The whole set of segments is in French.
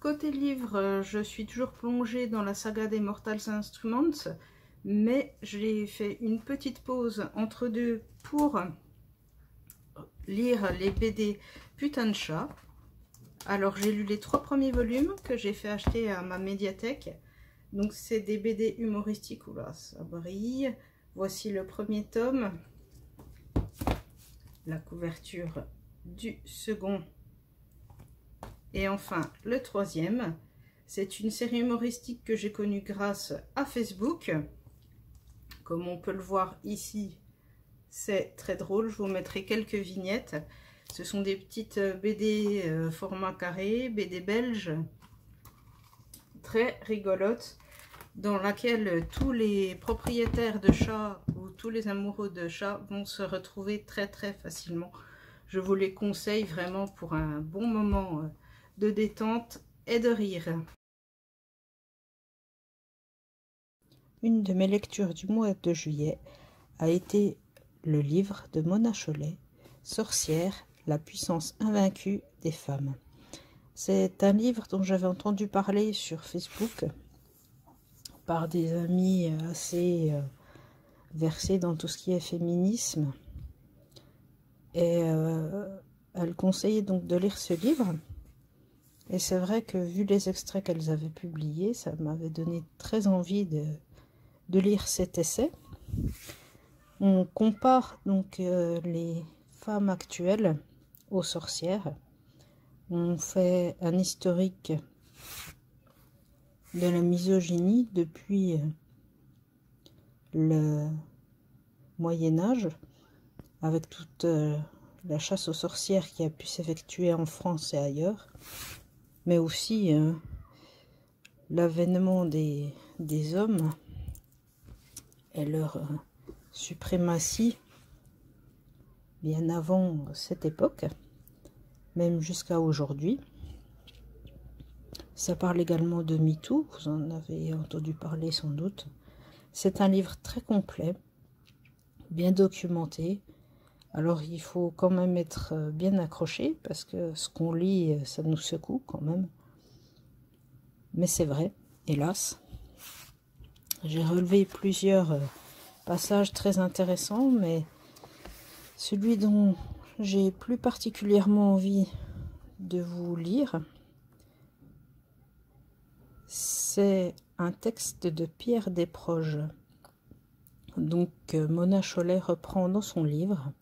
Côté livre, euh, je suis toujours plongée dans la saga des Mortal Instruments, mais j'ai fait une petite pause entre deux pour lire les BD Putain de chat. Alors j'ai lu les trois premiers volumes que j'ai fait acheter à ma médiathèque. Donc c'est des BD humoristiques, oula ça brille. Voici le premier tome, la couverture du second et enfin le troisième. C'est une série humoristique que j'ai connue grâce à Facebook. Comme on peut le voir ici, c'est très drôle. Je vous mettrai quelques vignettes. Ce sont des petites BD euh, format carré, BD belge, très rigolotes, dans laquelle tous les propriétaires de chats ou tous les amoureux de chats vont se retrouver très très facilement. Je vous les conseille vraiment pour un bon moment euh, de détente et de rire. Une de mes lectures du mois de juillet a été le livre de Mona Cholet, Sorcière, la puissance invaincue des femmes. C'est un livre dont j'avais entendu parler sur Facebook par des amis assez euh, versés dans tout ce qui est féminisme. Et euh, elle conseillait donc de lire ce livre. Et c'est vrai que vu les extraits qu'elles avaient publiés, ça m'avait donné très envie de, lire cet essai. On compare donc euh, les femmes actuelles aux sorcières. On fait un historique de la misogynie depuis euh, le Moyen Âge, avec toute euh, la chasse aux sorcières qui a pu s'effectuer en France et ailleurs mais aussi euh, l'avènement des, hommes et leur euh, suprématie bien avant cette époque, même jusqu'à aujourd'hui. Ça parle également de MeToo, vous en avez entendu parler sans doute. C'est un livre très complet, bien documenté, alors il faut quand même être euh, bien accroché parce que ce qu'on lit, euh, ça nous secoue quand même. Mais c'est vrai, hélas. J'ai relevé plusieurs euh, passages très intéressants, mais celui dont j'ai plus particulièrement envie de vous lire, c'est un texte de Pierre Desproges. Donc Mona Cholet reprend dans son livre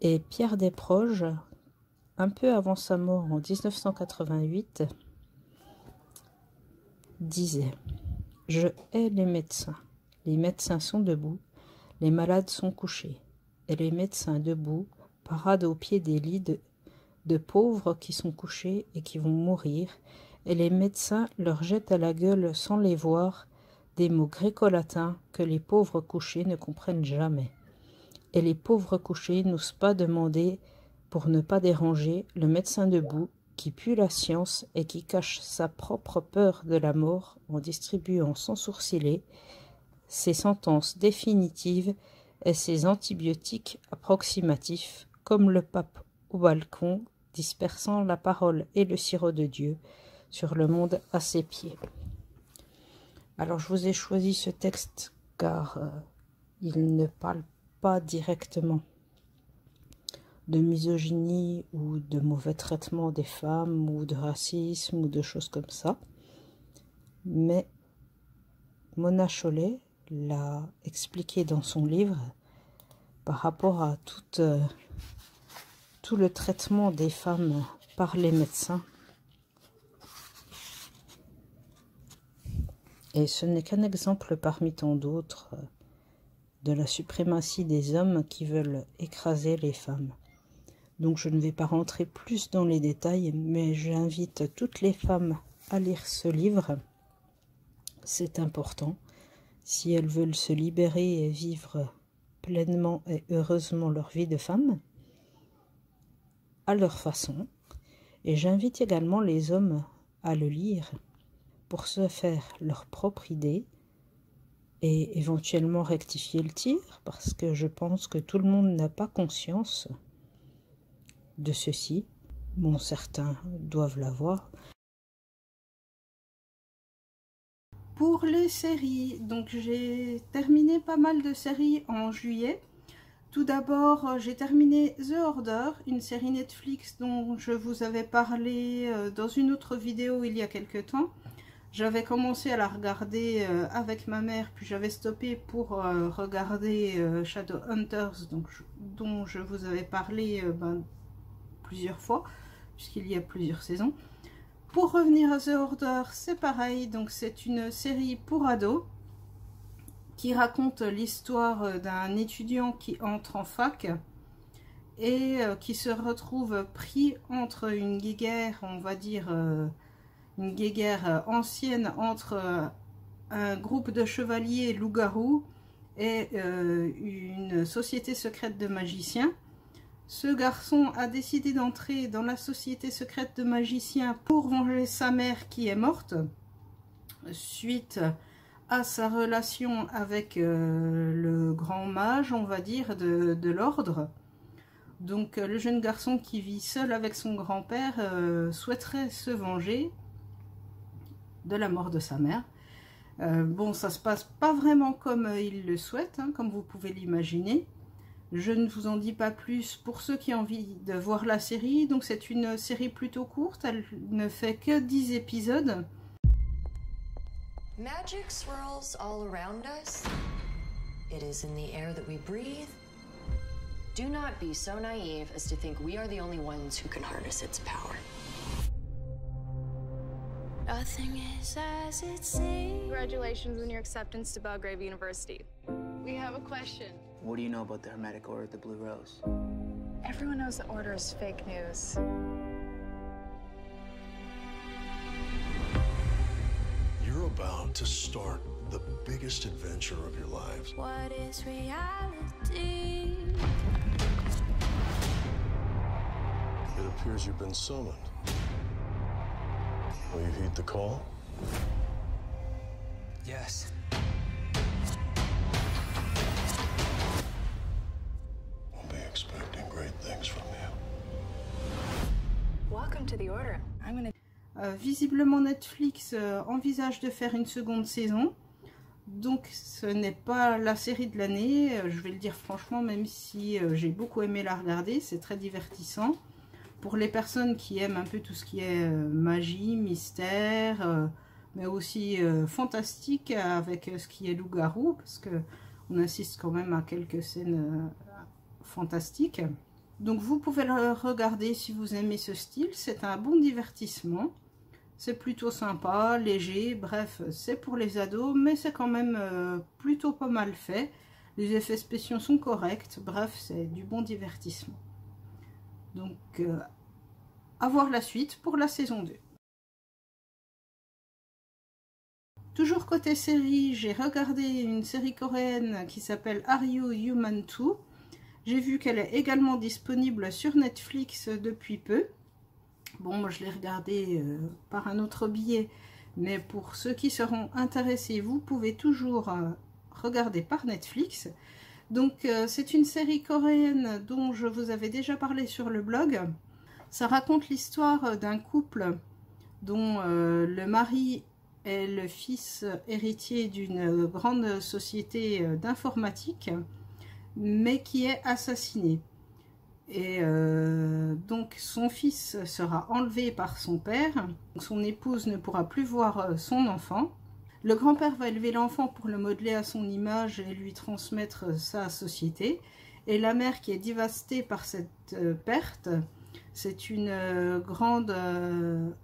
et Pierre Desproges, un peu avant sa mort en 1988, disait « Je hais les médecins. Les médecins sont debout, les malades sont couchés, et les médecins debout paradent au pied des lits de, de pauvres qui sont couchés et qui vont mourir, et les médecins leur jettent à la gueule sans les voir des mots gréco-latins que les pauvres couchés ne comprennent jamais et les pauvres couchés n'osent pas demander, pour ne pas déranger, le médecin debout, qui pue la science et qui cache sa propre peur de la mort en distribuant sans sourciller ses sentences définitives et ses antibiotiques approximatifs, comme le pape au balcon, dispersant la parole et le sirop de Dieu sur le monde à ses pieds. Alors je vous ai choisi ce texte car euh, il ne parle directement de misogynie ou de mauvais traitement des femmes ou de racisme ou de choses comme ça. Mais Mona Chollet l'a expliqué dans son livre par rapport à tout, euh, tout le traitement des femmes par les médecins. Et ce n'est qu'un exemple parmi tant d'autres euh, de la suprématie des hommes qui veulent écraser les femmes. Donc je ne vais pas rentrer plus dans les détails, mais j'invite toutes les femmes à lire ce livre. C'est important. Si elles veulent se libérer et vivre pleinement et heureusement leur vie de femme, à leur façon. Et j'invite également les hommes à le lire pour se faire leur propre idée et éventuellement rectifier le tir parce que je pense que tout le monde n'a pas conscience de ceci. Bon, certains doivent l'avoir. Pour les séries, donc j'ai terminé pas mal de séries en juillet. Tout d'abord, euh, j'ai terminé The Order, une série Netflix dont je vous avais parlé euh, dans une autre vidéo il y a quelques temps. J'avais commencé à la regarder euh, avec ma mère, puis j'avais stoppé pour regarder Shadowhunters, donc, dont je vous avais parlé ben, plusieurs fois, puisqu'il y a plusieurs saisons. Pour revenir à The Order, c'est pareil, donc c'est une série pour ados qui raconte l'histoire euh, d'un étudiant qui entre en fac et euh, qui se retrouve pris entre une guéguerre, on va dire euh, une guéguerre ancienne entre un groupe de chevaliers loups-garous et une société secrète de magiciens. Ce garçon a décidé d'entrer dans la société secrète de magiciens pour venger sa mère qui est morte suite à sa relation avec euh, le grand mage, on va dire, de, l'ordre. Donc euh, le jeune garçon qui vit seul avec son grand-père euh, souhaiterait se venger de la mort de sa mère. bon, ça se passe pas vraiment comme il le souhaite, hein, comme vous pouvez l'imaginer. Je ne vous en dis pas plus pour ceux qui ont envie de voir la série. Donc c'est une série plutôt courte, elle ne fait que 10 épisodes. Magic swirls all around us. It is in the air that we breathe. Do not be so naive as to think we are the only ones who can harness its power. Nothing is as it seems. Congratulations on your acceptance to Belgrave University. We have a question. What do you know about the Hermetic Order of the Blue Rose? Everyone knows the Order is fake news. You're about to start the biggest adventure of your lives. What is reality? It appears you've been summoned. Will you heed the call? Yes. We'll be expecting great things from you. Welcome to the Order. I'm gonna... Euh, visiblement Netflix euh, envisage de faire une seconde saison. Donc ce n'est pas la série de l'année, euh, je vais le dire franchement, même si j'ai beaucoup aimé la regarder, c'est très divertissant. Pour les personnes qui aiment un peu tout ce qui est magie, mystère, mais aussi fantastique avec ce qui est loup-garou, parce que on assiste quand même à quelques scènes fantastiques. Donc vous pouvez le regarder si vous aimez ce style, c'est un bon divertissement. C'est plutôt sympa, léger, bref, c'est pour les ados, mais c'est quand même euh, plutôt pas mal fait. Les effets spéciaux sont corrects, bref, c'est du bon divertissement. Donc, euh, à voir la suite pour la saison 2. Toujours côté série, j'ai regardé une série coréenne qui s'appelle Are You Human 2 J'ai vu qu'elle est également disponible sur Netflix depuis peu. Bon, moi je l'ai regardé euh, par un autre biais, mais pour ceux qui seront intéressés, vous pouvez toujours euh, regarder par Netflix. Donc euh, c'est une série coréenne dont je vous avais déjà parlé sur le blog. Ça raconte l'histoire d'un couple dont le mari est le fils héritier d'une grande société d'informatique, mais qui est assassiné. Et euh, donc son fils sera enlevé par son père, son épouse ne pourra plus voir euh, son enfant. Le grand-père va élever l'enfant pour le modeler à son image et lui transmettre euh, sa société. Et la mère qui est dévastée par cette perte, c'est une grande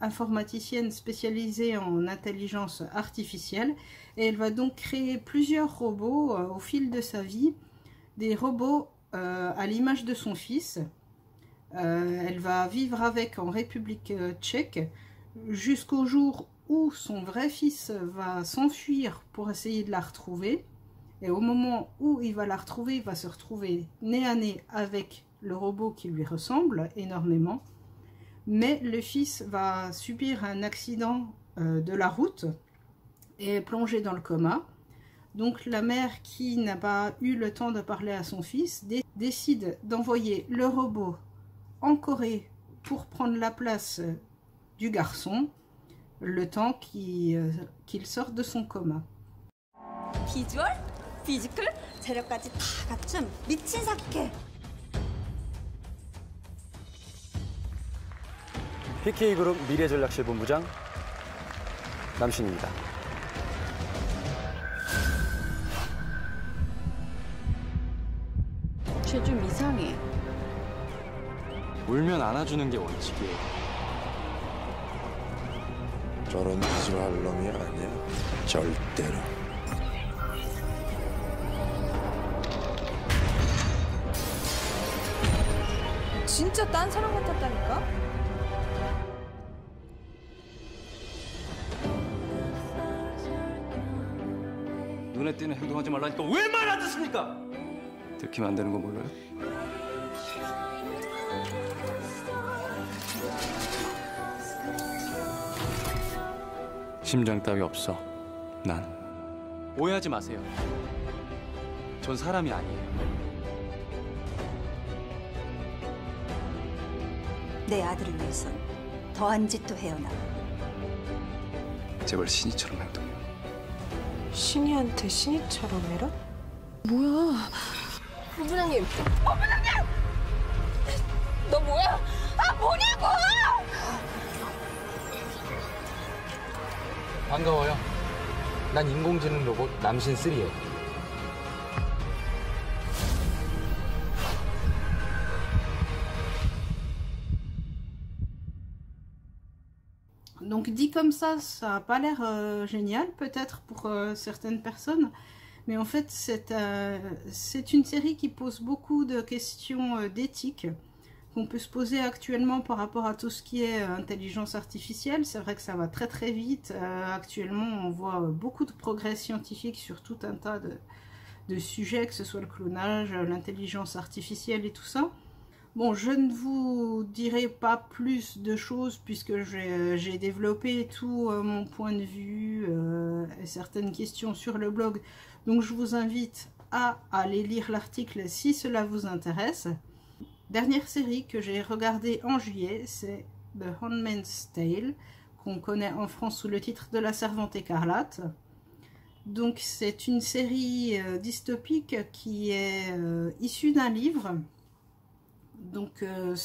informaticienne spécialisée en intelligence artificielle. Et elle va donc créer plusieurs robots au fil de sa vie, des robots euh, à l'image de son fils. Euh, elle va vivre avec en République euh, tchèque jusqu'au jour où son vrai fils va s'enfuir pour essayer de la retrouver. Et au moment où il va la retrouver, il va se retrouver nez à nez avec le robot qui lui ressemble énormément. Mais le fils va subir un accident de la route et est dans le coma. Donc la mère qui n'a pas eu le temps de parler à son fils décide d'envoyer le robot en Corée pour prendre la place du garçon le temps qu'il qu'il sorte de son coma. 비주얼, 피지컬, 재력까지 다 갖춘 미친 사기캐. PK그룹 미래전략실 본부장 남신입니다. 쟤 좀 이상해. 울면 안아주는 게 원칙이에요. 저런 비주얼 놈이 아니야. 절대로. 진짜 딴 사람 같았다니까? 눈에 띄는 행동하지 말라니까 왜 말 안 듣습니까? 들키면 안 되는 거 몰라요? 심장 따위 없어. 난 오해하지 마세요. 전 사람이 아니에요. 내 아들을 위해선 더한 짓도 해어나. 제발 신이처럼 행동해요. 신이한테 신이처럼 해라? 부부장님. 어, 부장님! 너 뭐야? 아, 뭐냐고! 반가워요. 난 인공지능 로봇 남신 3예요. Donc dit comme ça, ça n'a pas l'air euh, génial peut-être pour euh, certaines personnes, mais en fait c'est euh, c'est une série qui pose beaucoup de questions euh, d'éthique qu'on peut se poser actuellement par rapport à tout ce qui est euh, intelligence artificielle. C'est vrai que ça va très très vite. Euh, actuellement on voit euh, beaucoup de progrès scientifiques sur tout un tas de, sujets, que ce soit le clonage, l'intelligence artificielle et tout ça. Bon, je ne vous dirai pas plus de choses puisque j'ai développé tout mon point de vue et certaines questions sur le blog. Donc je vous invite à aller lire l'article si cela vous intéresse. Dernière série que j'ai regardée en juillet, c'est The Handmaid's Tale, qu'on connaît en France sous le titre de La Servante écarlate. Donc c'est une série euh, dystopique qui est euh, issue d'un livre donc euh,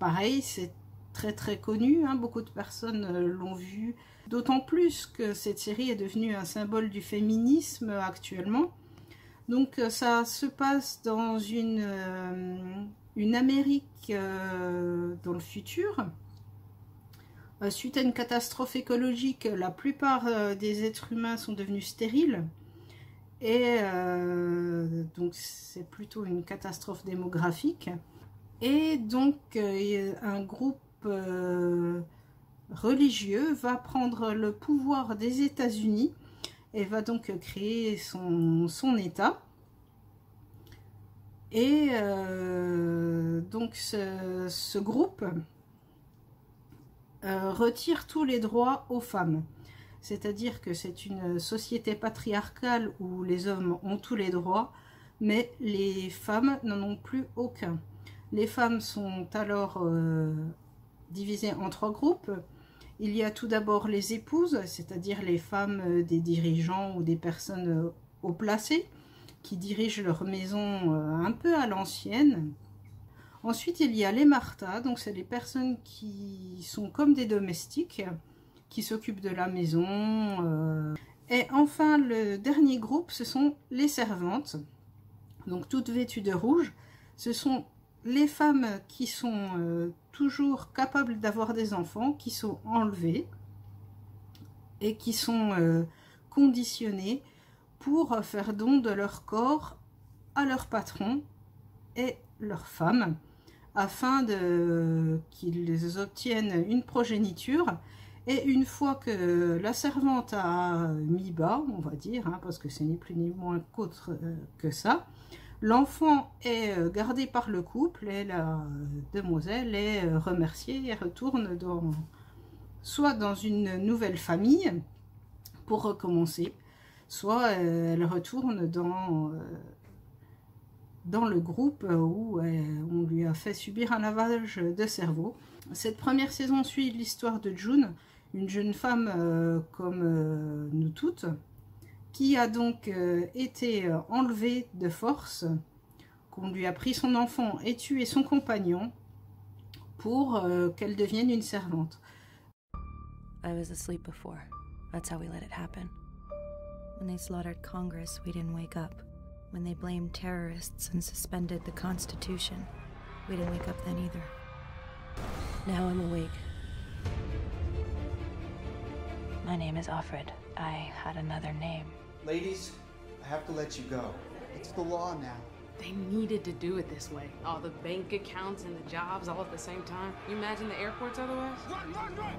pareil, c'est très très connu, hein, beaucoup de personnes l'ont vu, d'autant plus que cette série est devenue un symbole du féminisme actuellement. Donc ça se passe dans une, une Amérique euh, dans le futur. Euh, suite à une catastrophe écologique, la plupart euh, des êtres humains sont devenus stériles. Et donc c'est plutôt une catastrophe démographique. Et donc, un groupe religieux va prendre le pouvoir des États-Unis et va donc créer son État. Et euh, donc, ce, groupe euh, retire tous les droits aux femmes. C'est-à-dire que c'est une société patriarcale où les hommes ont tous les droits, mais les femmes n'en ont plus aucun. Les femmes sont alors euh, divisées en trois groupes. Il y a tout d'abord les épouses, c'est-à-dire les femmes des dirigeants ou des personnes haut placées qui dirigent leur maison euh, un peu à l'ancienne. Ensuite, il y a les Martha, donc c'est les personnes qui sont comme des domestiques, qui s'occupent de la maison. euh. Et enfin, le dernier groupe, ce sont les servantes, donc toutes vêtues de rouge. Ce sont les femmes qui sont euh, toujours capables d'avoir des enfants, qui sont enlevées et qui sont conditionnées pour faire don de leur corps à leur patron et leur femme afin qu'ils obtiennent une progéniture. Et une fois que la servante a mis bas, on va dire, hein, parce que ce n'est plus ni moins qu'autre euh, que ça, L'enfant est euh, gardé par le couple et la euh, demoiselle est remerciée et retourne dans, soit dans une nouvelle famille pour recommencer, soit euh, elle retourne dans, euh, dans le groupe où euh, on lui a fait subir un lavage de cerveau. Cette première saison suit l'histoire de June, une jeune femme comme nous toutes, qui a donc été enlevée de force, qu'on lui a pris son enfant et tué son compagnon pour qu'elle devienne une servante. I was asleep before. That's how we let it happen. When they slaughtered Congress, we didn't wake up. When they blamed terrorists and suspended the Constitution, we didn't wake up then either. Now I'm awake. My name is Alfred. I had another name. Ladies, I have to let you go. It's the law now. They needed to do it this way. All the bank accounts and the jobs all at the same time. You imagine the airports otherwise? Run, run, run!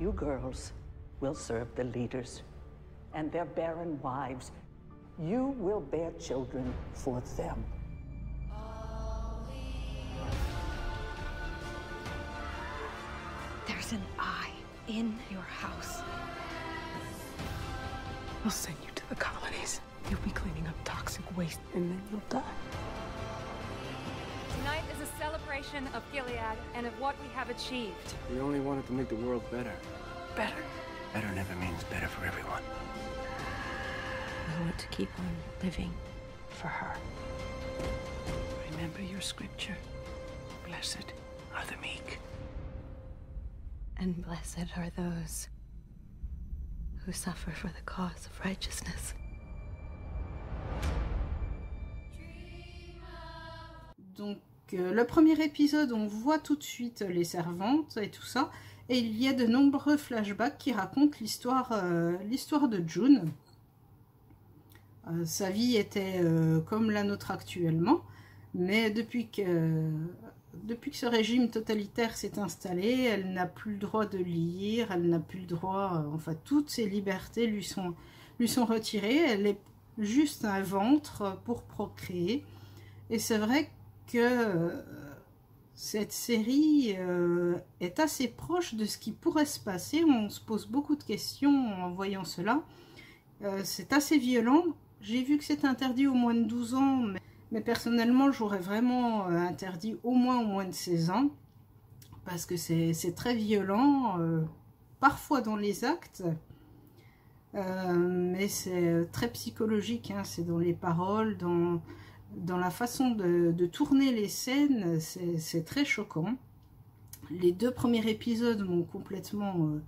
You girls will serve the leaders and their barren wives. You will bear children for them. There's an eye in your house. I'll send you to the colonies. You'll be cleaning up toxic waste and then you'll die. Tonight is a celebration of Gilead and of what we have achieved. We only wanted to make the world better. Better. Better never means better for everyone. I want to keep on living for her. Remember your scripture. Blessed are the meek. And blessed are those who suffer for the cause of righteousness. Donc le premier épisode, on voit tout de suite les servantes et tout ça, et il y a de nombreux flashbacks qui racontent l'histoire euh, de June. Euh, sa vie était euh, comme la nôtre actuellement, mais depuis que, depuis que ce régime totalitaire s'est installé, elle n'a plus le droit de lire, elle n'a plus le droit, enfin toutes ses libertés lui sont, lui sont retirées, elle est juste un ventre pour procréer. Et c'est vrai que euh, cette série euh, est assez proche de ce qui pourrait se passer. On se pose beaucoup de questions en voyant cela. Euh, c'est assez violent. J'ai vu que c'est interdit au moins de 12 ans, mais, personnellement, j'aurais vraiment interdit au moins au moins de 16 ans. Parce que c'est très violent, parfois dans les actes, mais c'est très psychologique. hein. C'est dans les paroles, dans, dans la façon de, tourner les scènes, c'est très choquant. Les deux premiers épisodes m'ont complètement euh,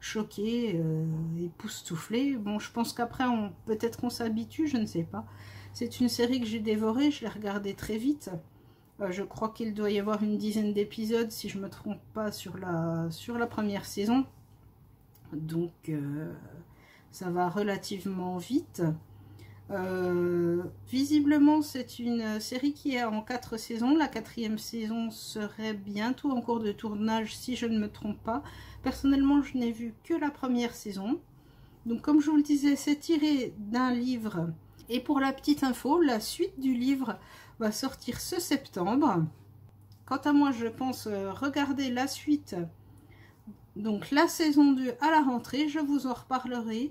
choqué, euh, époustouflé. Bon, je pense qu'après, peut-être qu'on s'habitue, je ne sais pas. C'est une série que j'ai dévorée, je l'ai regardée très vite. Euh, je crois qu'il doit y avoir une dizaine d'épisodes, si je me trompe pas, sur la, sur la première saison. Donc, euh, ça va relativement vite. Euh, visiblement, c'est une série qui est en quatre saisons. La quatrième saison serait bientôt en cours de tournage, si je ne me trompe pas. Personnellement, je n'ai vu que la première saison. Donc, comme je vous le disais, c'est tiré d'un livre. Et pour la petite info, la suite du livre va sortir ce septembre. Quant à moi, je pense euh, regarder la suite, donc la saison 2 à la rentrée. Je vous en reparlerai.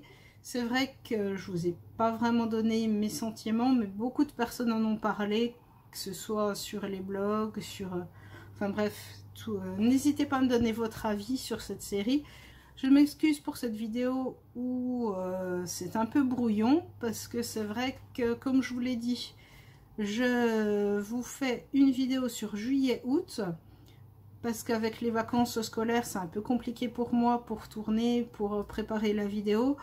C'est vrai que je vous ai pas vraiment donné mes sentiments, mais beaucoup de personnes en ont parlé, que ce soit sur les blogs, sur... euh, Enfin bref, euh, n'hésitez pas à me donner votre avis sur cette série. Je m'excuse pour cette vidéo où euh, c'est un peu brouillon, parce que c'est vrai que, comme je vous l'ai dit, je vous fais une vidéo sur juillet-août, parce qu'avec les vacances scolaires, c'est un peu compliqué pour moi pour tourner, pour préparer la vidéo.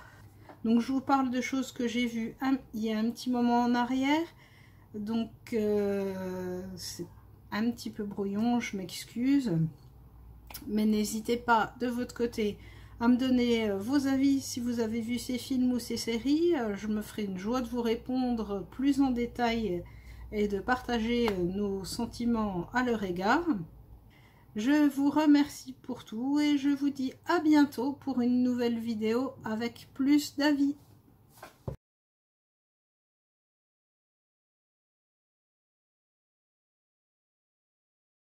Donc je vous parle de choses que j'ai vues il y a un petit moment en arrière. Donc euh, c'est un petit peu brouillon, je m'excuse. Mais n'hésitez pas de votre côté à me donner euh, vos avis si vous avez vu ces films ou ces séries. Euh, Je me ferai une joie de vous répondre plus en détail et de partager nos sentiments à leur égard. Je vous remercie pour tout et je vous dis à bientôt pour une nouvelle vidéo avec plus d'avis.